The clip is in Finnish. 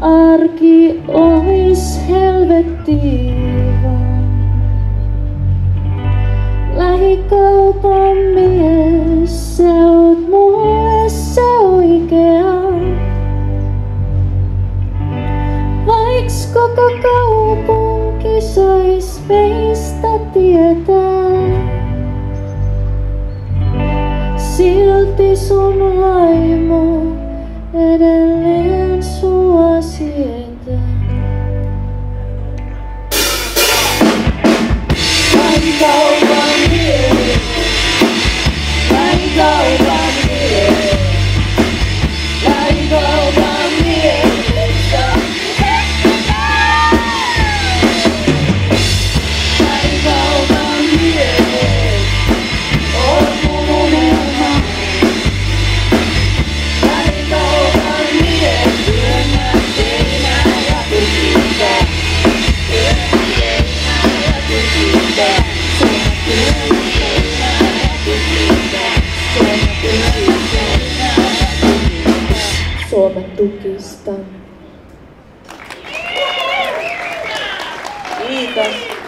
Arki ois helvettiiva. Lähikaupan mies, sä oot mulle se oikea. Vaiks koko kaupunki sais meistä tietää. Silti sun vaimo go. Uzbekistan. Mitas.